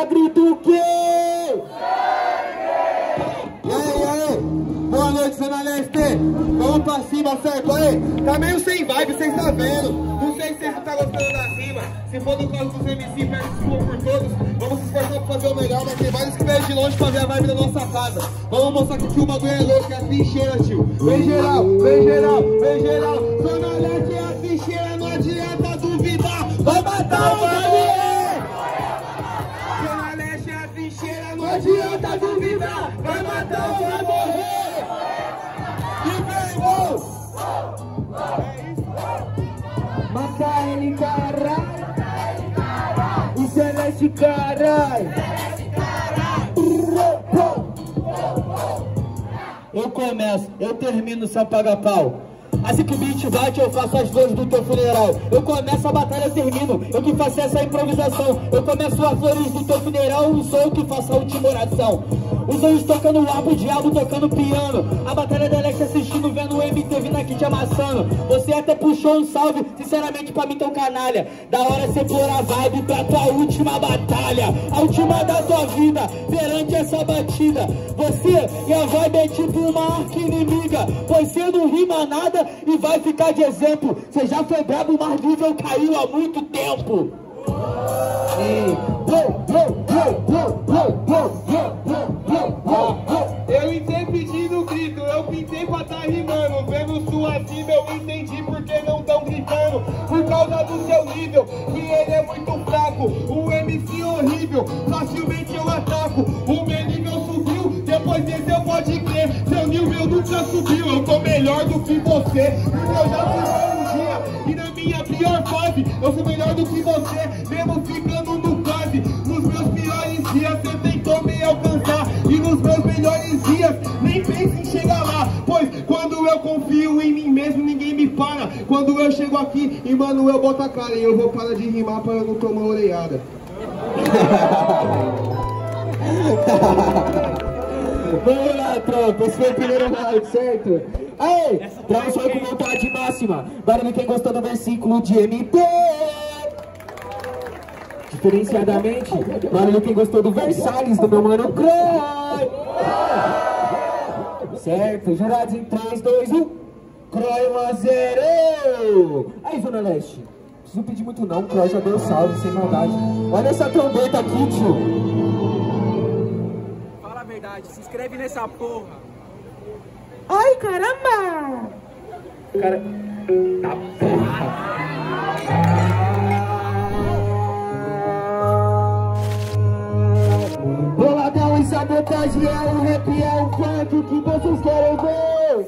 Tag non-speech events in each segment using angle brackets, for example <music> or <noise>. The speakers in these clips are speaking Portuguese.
Quem quer batalha boa, grita o quê? E aí? Boa noite, Zona Leste. Vamos pra cima, certo? Aí, tá meio sem vibe, vocês tá vendo. Não sei se vocês não tá gostando da rima. Se for do caso dos MC, perde desculpa por todos. Vamos se esforçar pra fazer o melhor, mas tem vários que vêm de longe pra ver a vibe da nossa casa. Vamos mostrar que o bagulho é louco, é a trincheira, tio. Vem geral, vem geral, vem geral. Zona Leste é a trincheira, não adianta duvidar. Vai matar o bagulho! Duvidar. Vai matar ou vai morrer. E vem, uou! Mata ele, caralho. O Celeste, caralho. Eu começo, eu termino sem pagar pau. Assim que o beat bate, eu faço as flores do teu funeral. Eu começo a batalha, eu termino. Eu que faço essa improvisação. Eu começo as flores do teu funeral. Sou eu que faço a última oração. Os dois tocando rabo, o diabo tocando piano. A batalha da Alex assistindo, vendo o MTV na te amassando. Você até puxou um salve, sinceramente pra mim tão canalha. Da hora você pôr a vibe pra tua última batalha. A última da tua vida, perante essa batida. Você e a vibe é tipo uma arca inimiga. Pois você não rima nada e vai ficar de exemplo. Você já foi brabo, mas nível caiu há muito tempo. Eu entendi o grito, eu pintei pra tá rimando. Vendo sua cima, eu entendi porque não tão gritando. Por causa do seu nível, que ele é muito fraco. O MC horrível, facilmente nunca subiu, eu tô melhor do que você. Porque eu já fui um dia, e na minha pior fase, eu sou melhor do que você. Mesmo ficando no quase, nos meus piores dias, você tentou me alcançar. E nos meus melhores dias, nem pense em chegar lá. Pois quando eu confio em mim mesmo, ninguém me para. Quando eu chego aqui, e mano, eu boto a cara. E eu vou parar de rimar pra eu não tomar orelhada. <laughs> Vamos lá, tropa. Esse foi o primeiro round, certo? Aí, pra foi com vontade máxima. Barulho quem gostou do versículo de MP. Diferenciadamente, barulho quem gostou do Versalhes do meu mano Croy. Certo, jurados em 3, 2, 1. Croy 1 a 0. Aí, Zona Leste. Não preciso pedir muito não, Croy já deu salve, sem maldade. Olha essa trombeta aqui, tio. A verdade, se inscreve nessa porra. Ai, caramba! Cara... Tá porra! Boladão e sabotagem é o rap, é o funk que vocês querem ver!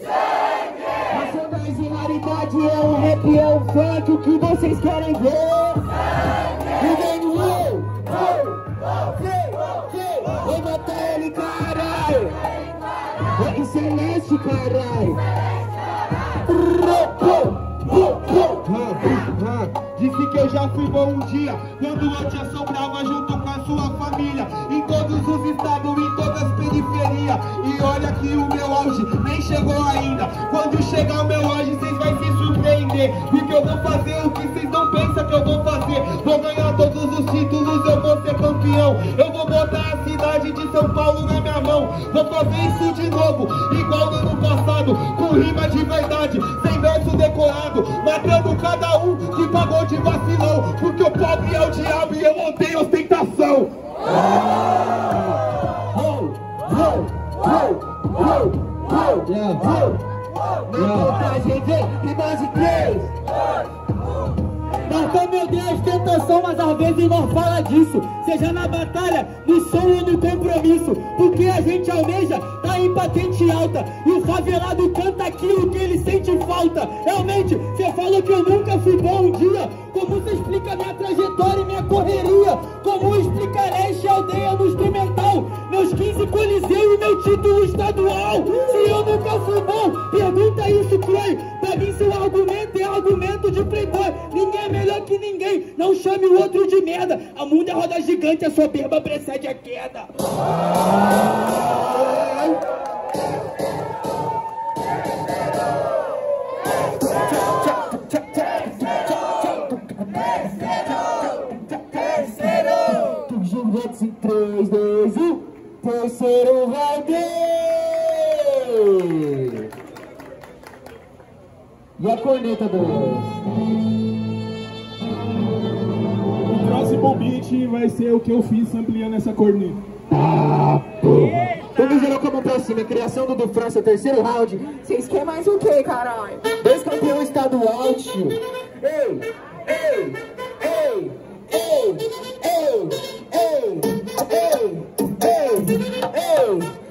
Racionais e raridade é o rap, é o funk que vocês querem ver! Celeste, caralho! Disse que eu já fui bom um dia Quando eu te assombrava junto com a sua família. Em todos os estados, em todas as periferias. E olha que o meu auge nem chegou ainda. Quando chegar o meu auge, vocês vão se surpreender. Porque eu vou fazer o que vocês não pensam que eu vou fazer. Vou Yeah. Whoa. Whoa. Yeah. 1993. Meu Deus, tentação, mas às vezes não fala disso. Seja na batalha, no sonho ou no compromisso. Porque a gente almeja, tá em patente alta. E o favelado canta aquilo que ele sente falta. Realmente, você fala que eu nunca fui bom um dia. Como você explica minha trajetória e minha correria? Como explica leste aldeia no instrumental? Meus 15 coliseu e meu título estadual. Se eu nunca fui bom, pergunta isso, Croy. Pra mim, seu argumento é argumento de playboy. Que ninguém. Não chame o outro de merda. A mundo é roda gigante, a soberba precede a queda. em 3, 2, 1. Terceiro round. E a corneta do vai ser o que eu fiz ampliando essa corneta. Ah, geral como pra cima. Criação do do França, terceiro round. Vocês querem mais o que, caralho? Dois campeões estadual, tio. Ei, ei, ei, ei, ei, ei, ei, ei, ei,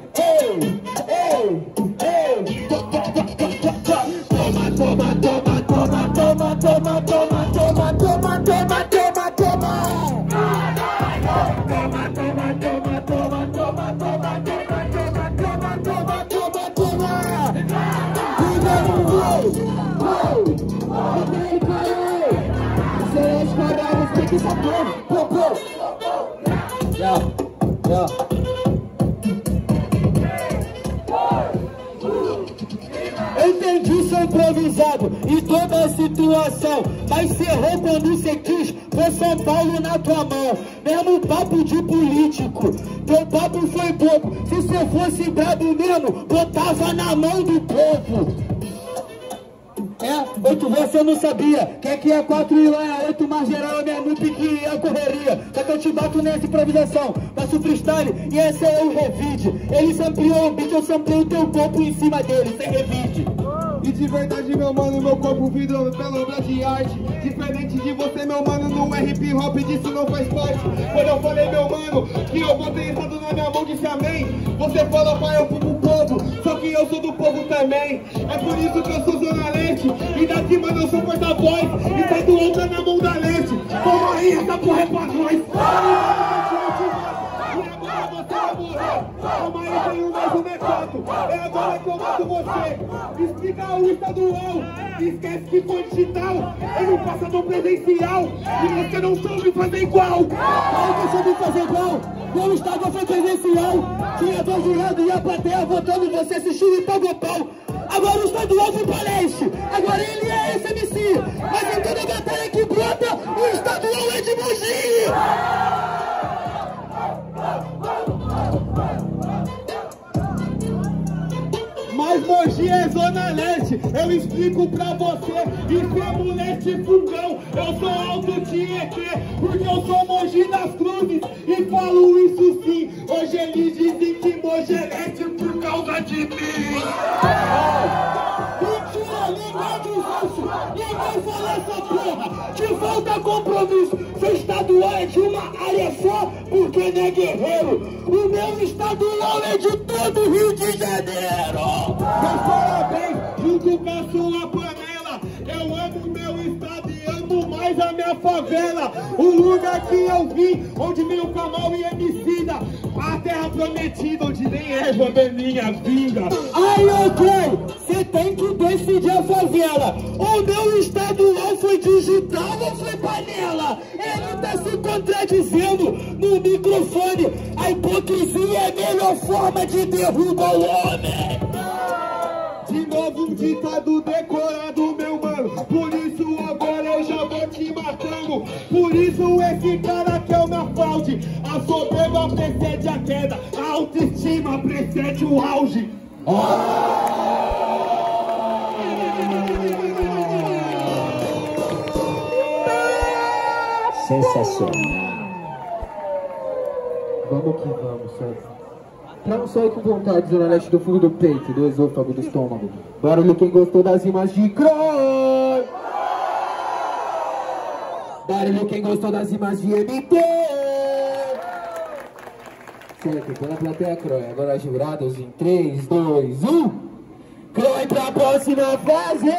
entendi seu improvisado e toda a situação, mas você errou quando você quis pôr São Paulo na tua mão. Mesmo papo de político, teu papo foi pouco. Se você fosse brabo mesmo, botava na mão do povo. É, oito você não sabia. Quer que é quatro e lá é oito, mais geral é minha nupe que é correria. Só que eu te bato nessa improvisação. Faço freestyle e esse é o revide. Ele sampleou o beat, eu samplei o teu corpo em cima dele, sem revide. E de verdade, meu mano, meu corpo vidro pela obra de arte. Diferente de você, meu mano, não é hip hop, disso não faz parte. Quando eu falei, meu mano, que eu botei estado na minha mão, disse amém. Você falou, pai, eu povo, só que eu sou do povo também. É por isso que eu sou Zona Leste. E daqui, mano, eu sou porta-voz. E tá do ombro na mão da leste. Toma aí, essa porra é pra nós. E tem. É agora que eu mato você. Explica o estadual. Esquece que foi digital. Eu não passa no presencial. E você não soube fazer igual. Aí que soube fazer igual. Meu estado foi presencial. Tinha dois jurados e a plateia votando você assistindo e pagou pau. Agora o estadual foi leste. Agora ele é esse MC. Mas em toda batalha que brota, o estadual é de Mogi. Mas Mogi é Zona Leste, eu explico pra você. Isso é moleque fugão, eu sou alto Tietê, porque eu sou Mogi das Cruzes. E falo isso eles dizem que é por causa de mim. Mentira, ninguém diz isso. Ninguém fala essa porra. Te falta compromisso. Seu estadual é de uma área só, porque não é guerreiro. O meu estadual é de todo o Rio de Janeiro. Meus parabéns, com a panela. Eu amo meu estado e amo mais a minha favela. O lugar que eu vim, onde veio Camal e Emicida. A terra prometida, onde nem erva minha vinda. Aí, ok, você tem que decidir a favela. O meu estadual foi digital ou foi panela? Ele tá se contradizendo no microfone. A hipocrisia é a melhor forma de derrubar o homem. De novo um ditado decorado, Por isso esse cara que é o meu fraude. A soberba precede a queda. A autoestima precede o auge. Sensacional. Vamos que vamos, certo? Pra não sair com vontade, Zona Leste do fundo do peito, do esôfago, do estômago. Barulho quem gostou das rimas de Croy. Barulho quem gostou das rimas de MT. Certo, pela plateia Croy. Agora jurados em 3, 2, 1. Croy pra próxima fase.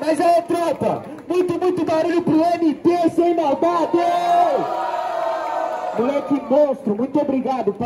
Mas é tropa, muito, muito barulho pro MT sem maldade. Moleque monstro, muito obrigado, pai.